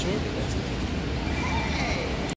Почему?